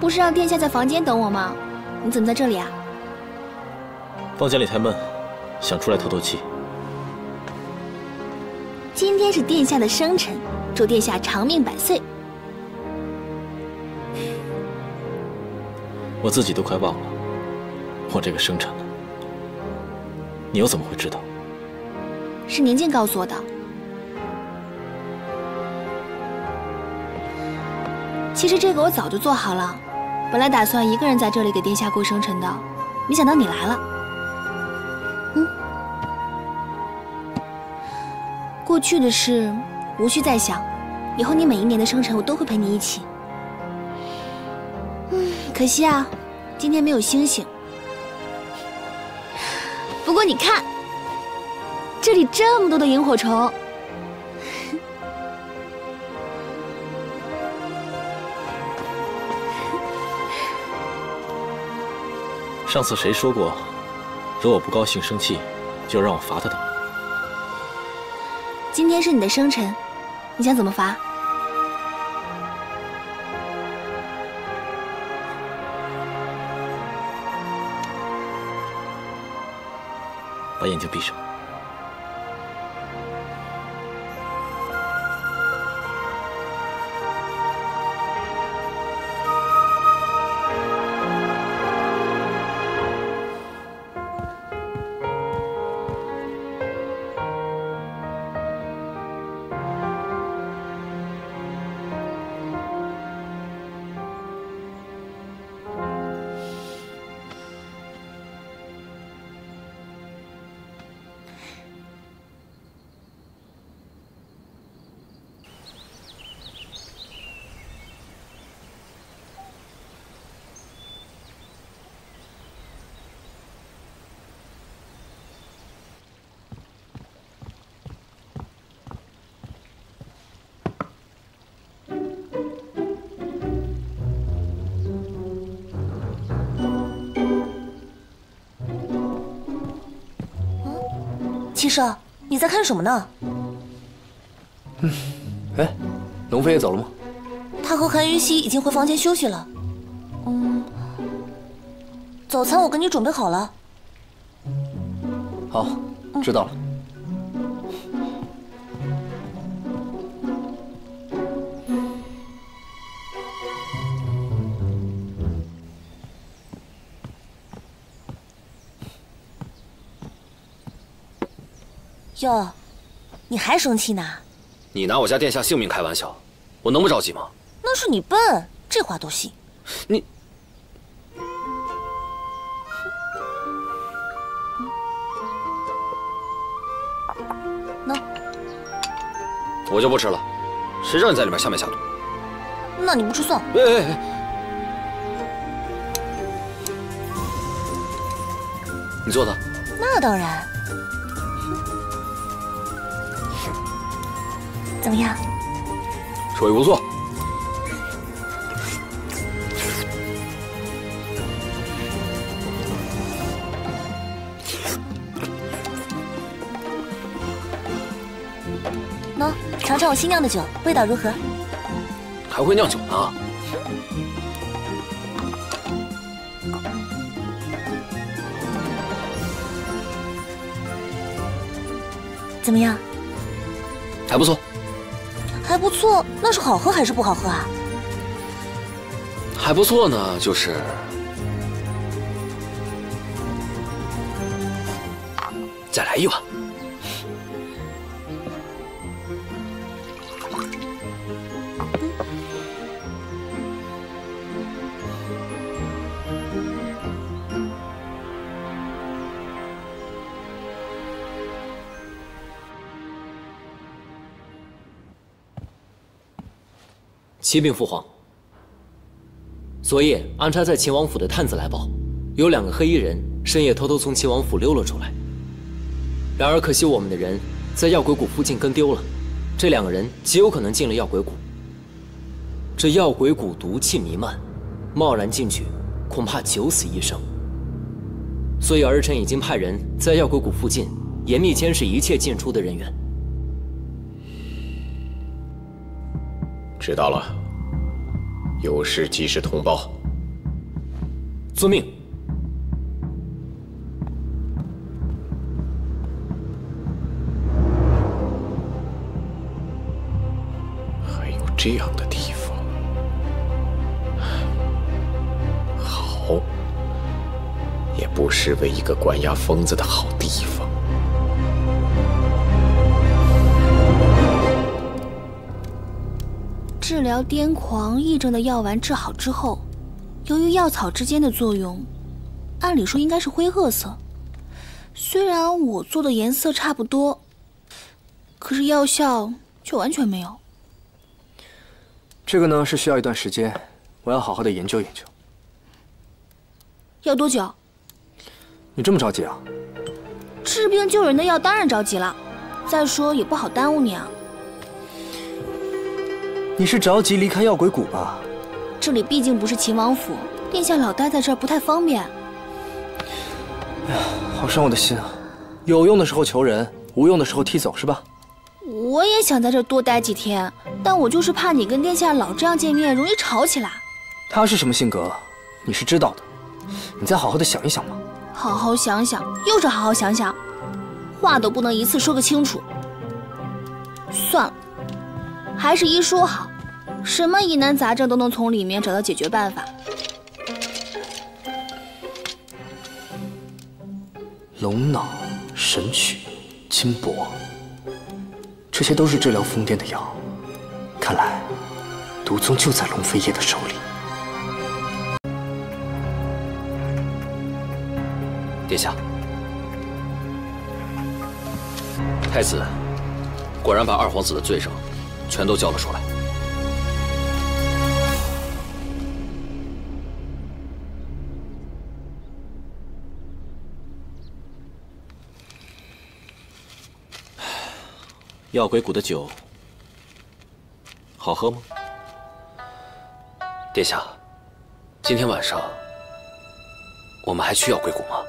不是让殿下在房间等我吗？你怎么在这里啊？房间里太闷，想出来透透气。今天是殿下的生辰，祝殿下长命百岁。我自己都快忘了，我这个生辰了。你又怎么会知道？是宁静告诉我的。其实这个我早就做好了，本来打算一个人在这里给殿下过生辰的，没想到你来了。嗯，过去的事无需再想，以后你每一年的生辰我都会陪你一起。嗯，可惜啊，今天没有星星。不过你看，这里这么多的萤火虫。上次谁说过，惹我不高兴、生气，就让我罚他的？今天是你的生辰，你想怎么罚？把眼睛闭上。七少，你在看什么呢？嗯，哎，龙飞也走了吗？他和韩云溪已经回房间休息了。嗯，早餐我给你准备好了。好，知道了。哟，你还生气呢？你拿我家殿下性命开玩笑，我能不着急吗？那是你笨，这话都信。你，那我就不吃了。谁让你在里面下面下毒？那你不吃算了。哎哎哎！你做的？那当然。怎么样？手艺不错。喏，尝尝我新酿的酒，味道如何？还会酿酒呢？怎么样？还不错。还不错，那是好喝还是不好喝啊？还不错呢，就是再来一碗。启禀父皇，昨夜安插在秦王府的探子来报，有两个黑衣人深夜偷偷从秦王府溜了出来。然而可惜我们的人在药鬼谷附近跟丢了，这两个人极有可能进了药鬼谷。这药鬼谷毒气弥漫，贸然进去恐怕九死一生。所以儿臣已经派人在药鬼谷附近严密监视一切进出的人员。知道了。有事及时通报。遵命。还有这样的地方，好，也不失为一个关押疯子的好地方。治疗癫狂癔症的药丸治好之后，由于药草之间的作用，按理说应该是灰褐色。虽然我做的颜色差不多，可是药效却完全没有。这个呢是需要一段时间，我要好好的研究研究。要多久？你这么着急啊？治病救人的药当然着急了。再说也不好耽误你啊。你是着急离开药鬼谷吧？这里毕竟不是秦王府，殿下老待在这儿不太方便。哎呀，好伤我的心啊！有用的时候求人，无用的时候踢走是吧？我也想在这儿多待几天，但我就是怕你跟殿下老这样见面，容易吵起来。他是什么性格，你是知道的。你再好好的想一想嘛。好好想想，又是好好想想，话都不能一次说个清楚。算了，还是医书好，什么疑难杂症都能从里面找到解决办法。龙脑、神曲、金箔，这些都是治疗疯癫的药。看来，毒宗就在龙飞叶的手里。殿下，太子果然把二皇子的罪证全都交了出来。药鬼谷的酒好喝吗？殿下，今天晚上我们还去药鬼谷吗？